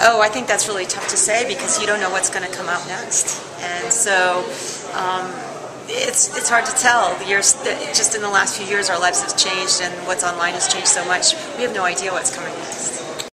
Oh, I think that's really tough to say because you don't know what's going to come out next, and so um, it's it's hard to tell. Years just in the last few years, our lives have changed, and what's online has changed so much. We have no idea what's coming next.